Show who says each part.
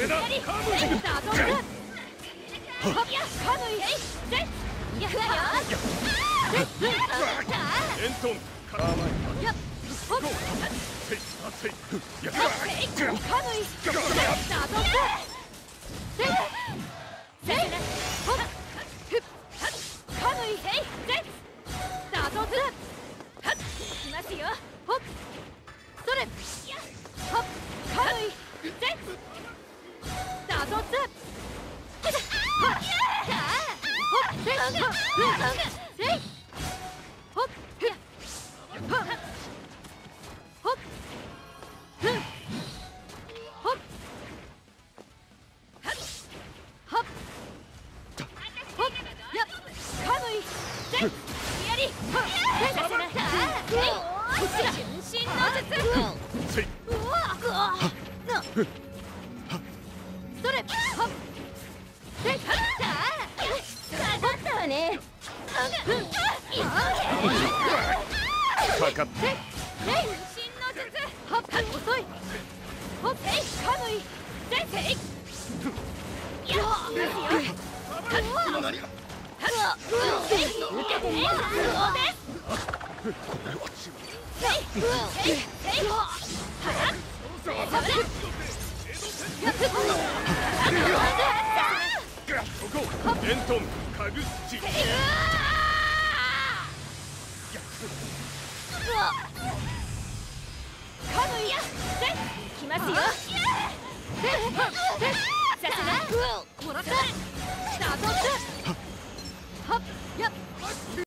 Speaker 1: めだカム
Speaker 2: ガッ Huh. ね。
Speaker 1: かかっ
Speaker 2: てレイの術ッ遅いホッペイカムイよっ
Speaker 1: タグッチ
Speaker 2: カムイヤきますよさすが